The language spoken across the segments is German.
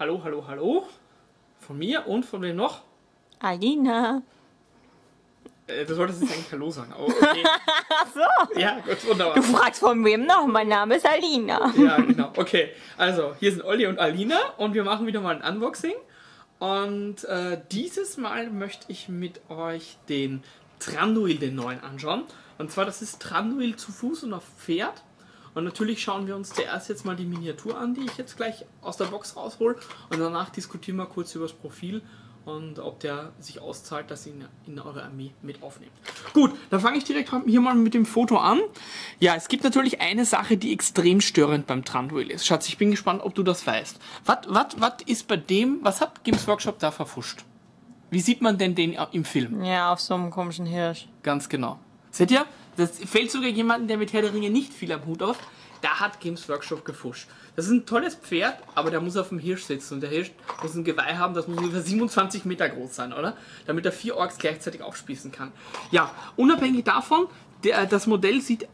Hallo, hallo, hallo. Von mir und von wem noch? Alina. Äh, du solltest jetzt eigentlich Hallo sagen. Oh, okay. Ach so. Ja, gut, wunderbar. Du fragst von wem noch? Mein Name ist Alina. Ja, genau. Okay, also hier sind Olli und Alina und wir machen wieder mal ein Unboxing. Und äh, dieses Mal möchte ich mit euch den Tranduil, den neuen, anschauen. Und zwar, das ist Tranduil zu Fuß und auf Pferd. Und natürlich schauen wir uns zuerst jetzt mal die Miniatur an, die ich jetzt gleich aus der Box raushol. Und danach diskutieren wir kurz über das Profil und ob der sich auszahlt, dass ihr ihn in eure Armee mit aufnehmt. Gut, dann fange ich direkt hier mal mit dem Foto an. Ja, es gibt natürlich eine Sache, die extrem störend beim Tranduil ist. Schatz, ich bin gespannt, ob du das weißt. Was ist bei dem, was hat Games Workshop da verfuscht? Wie sieht man denn den im Film? Ja, auf so einem komischen Hirsch. Ganz genau. Seht ihr? Das fällt sogar jemanden, der mit Herr der Ringe nicht viel am Hut auf. Da hat Games Workshop gefuscht. Das ist ein tolles Pferd, aber der muss auf dem Hirsch sitzen. Und der Hirsch muss ein Geweih haben, das muss ungefähr 27 Meter groß sein, oder? Damit er vier Orks gleichzeitig aufspießen kann. Ja, unabhängig davon, der, das Modell sieht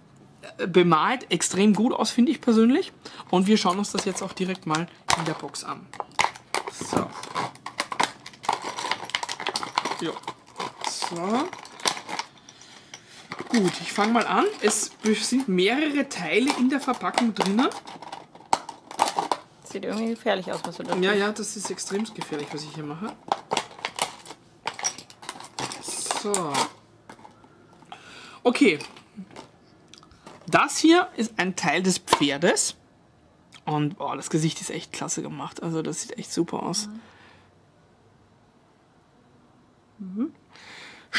äh, bemalt extrem gut aus, finde ich persönlich. Und wir schauen uns das jetzt auch direkt mal in der Box an. So. Jo. So. Gut, ich fange mal an. Es sind mehrere Teile in der Verpackung drinnen. Sieht irgendwie gefährlich aus, was du da Ja, ja, das ist extrem gefährlich, was ich hier mache. So. Okay. Das hier ist ein Teil des Pferdes. Und boah, das Gesicht ist echt klasse gemacht. Also das sieht echt super aus. Mhm.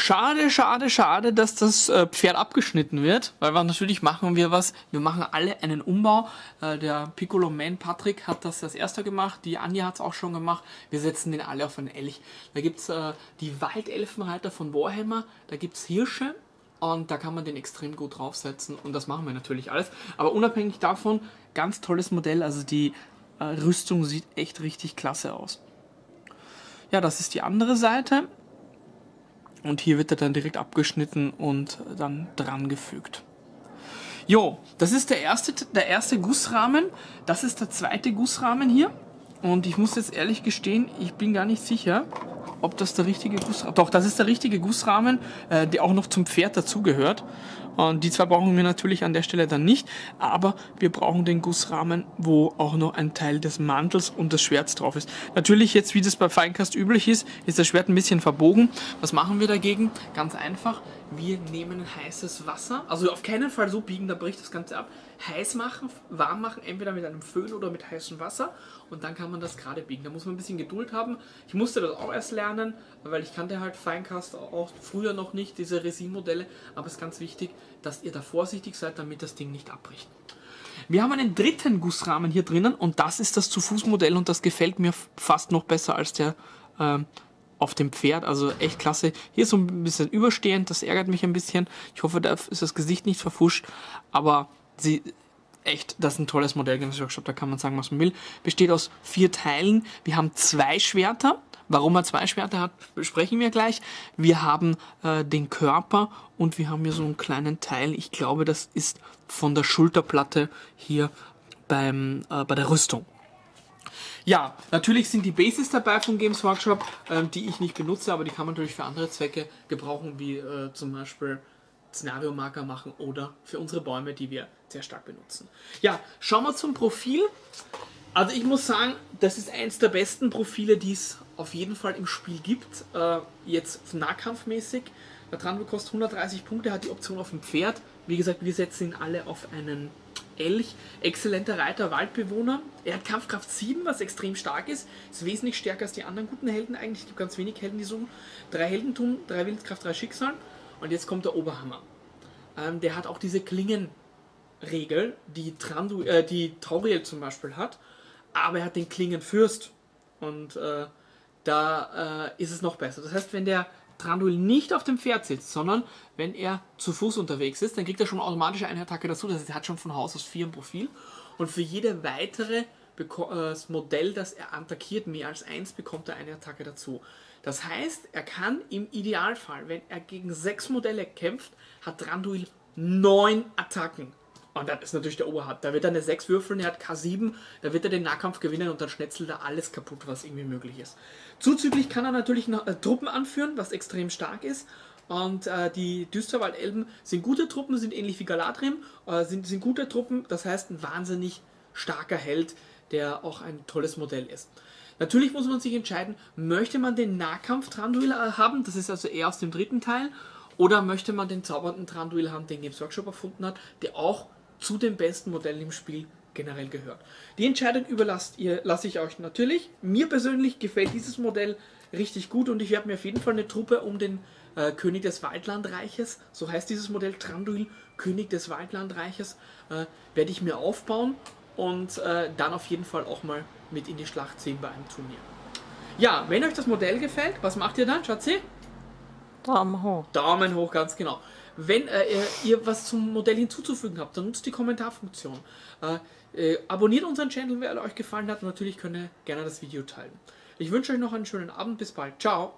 Schade, schade, schade, dass das äh, Pferd abgeschnitten wird, weil wir natürlich machen wir was. Wir machen alle einen Umbau. Äh, der Piccolo Man Patrick hat das als erster gemacht, die Anja hat es auch schon gemacht. Wir setzen den alle auf einen Elch. Da gibt es äh, die Waldelfenreiter von Warhammer, da gibt es Hirsche und da kann man den extrem gut draufsetzen und das machen wir natürlich alles. Aber unabhängig davon, ganz tolles Modell, also die Rüstung sieht echt richtig klasse aus. Ja, das ist die andere Seite. Und hier wird er dann direkt abgeschnitten und dann dran gefügt. Jo, das ist der erste, der erste Gussrahmen. Das ist der zweite Gussrahmen hier. Und ich muss jetzt ehrlich gestehen, ich bin gar nicht sicher, ob das der richtige Gussrahmen... Doch, das ist der richtige Gussrahmen, äh, der auch noch zum Pferd dazugehört. Und die zwei brauchen wir natürlich an der Stelle dann nicht, aber wir brauchen den Gussrahmen, wo auch noch ein Teil des Mantels und des Schwerts drauf ist. Natürlich jetzt, wie das bei Feinkast üblich ist, ist das Schwert ein bisschen verbogen. Was machen wir dagegen? Ganz einfach, wir nehmen heißes Wasser, also auf keinen Fall so biegen, da bricht das Ganze ab. Heiß machen, warm machen, entweder mit einem Föhn oder mit heißem Wasser und dann kann man das gerade biegen. Da muss man ein bisschen Geduld haben. Ich musste das auch erst lernen, weil ich kannte halt Feincast auch früher noch nicht, diese Resin-Modelle, aber es ist ganz wichtig, dass ihr da vorsichtig seid, damit das Ding nicht abbricht. Wir haben einen dritten Gussrahmen hier drinnen und das ist das Zu-Fuß-Modell und das gefällt mir fast noch besser als der ähm, auf dem Pferd. Also echt klasse. Hier so ein bisschen überstehend, das ärgert mich ein bisschen. Ich hoffe, da ist das Gesicht nicht verfuscht, aber sie echt, das ist ein tolles Modell Games Workshop, da kann man sagen, was man will. Besteht aus vier Teilen. Wir haben zwei Schwerter. Warum er zwei Schwerter hat, besprechen wir gleich. Wir haben äh, den Körper und wir haben hier so einen kleinen Teil. Ich glaube, das ist von der Schulterplatte hier beim, äh, bei der Rüstung. Ja, natürlich sind die Bases dabei von Games Workshop, ähm, die ich nicht benutze, aber die kann man natürlich für andere Zwecke gebrauchen, wie äh, zum Beispiel Szenario-Marker machen oder für unsere Bäume, die wir sehr stark benutzen. Ja, schauen wir zum Profil. Also ich muss sagen, das ist eins der besten Profile, die es auf jeden Fall im Spiel gibt. Äh, jetzt nahkampfmäßig. Der Tranduil kostet 130 Punkte, hat die Option auf dem Pferd. Wie gesagt, wir setzen ihn alle auf einen Elch. Exzellenter Reiter, Waldbewohner. Er hat Kampfkraft 7, was extrem stark ist. Ist wesentlich stärker als die anderen guten Helden eigentlich. Es gibt ganz wenig Helden, die so. Drei Heldentum, drei Willenskraft, drei Schicksal. Und jetzt kommt der Oberhammer. Ähm, der hat auch diese Klingenregel, die, Trandu äh, die Tauriel zum Beispiel hat. Aber er hat den Klingenfürst. Und äh, da äh, ist es noch besser. Das heißt, wenn der Tranduil nicht auf dem Pferd sitzt, sondern wenn er zu Fuß unterwegs ist, dann kriegt er schon automatisch eine Attacke dazu. Das heißt, er hat schon von Haus aus vier im Profil. Und für jede weitere Beko äh, Modell, das er attackiert, mehr als eins, bekommt er eine Attacke dazu. Das heißt, er kann im Idealfall, wenn er gegen sechs Modelle kämpft, hat Tranduil neun Attacken. Und das ist natürlich der Oberhaupt. Da wird er eine 6 würfeln, er hat K7, da wird er den Nahkampf gewinnen und dann schnetzelt er alles kaputt, was irgendwie möglich ist. Zuzüglich kann er natürlich noch äh, Truppen anführen, was extrem stark ist. Und äh, die Düsterwald-Elben sind gute Truppen, sind ähnlich wie Galadrim, äh, sind, sind gute Truppen, das heißt ein wahnsinnig starker Held, der auch ein tolles Modell ist. Natürlich muss man sich entscheiden, möchte man den Nahkampf Tranduil haben, das ist also eher aus dem dritten Teil, oder möchte man den zaubernden Tranduil haben, den Games Workshop erfunden hat, der auch zu den besten Modellen im Spiel generell gehört. Die Entscheidung überlasst ihr, lasse ich euch natürlich. Mir persönlich gefällt dieses Modell richtig gut und ich werde mir auf jeden Fall eine Truppe um den äh, König des Waldlandreiches, so heißt dieses Modell Tranduil, König des Waldlandreiches, äh, werde ich mir aufbauen und äh, dann auf jeden Fall auch mal mit in die Schlacht ziehen bei einem Turnier. Ja, wenn euch das Modell gefällt, was macht ihr dann, Schatzi? Daumen hoch. Daumen hoch, ganz genau. Wenn äh, ihr was zum Modell hinzuzufügen habt, dann nutzt die Kommentarfunktion. Äh, äh, abonniert unseren Channel, wer euch gefallen hat. Und natürlich könnt ihr gerne das Video teilen. Ich wünsche euch noch einen schönen Abend. Bis bald. Ciao.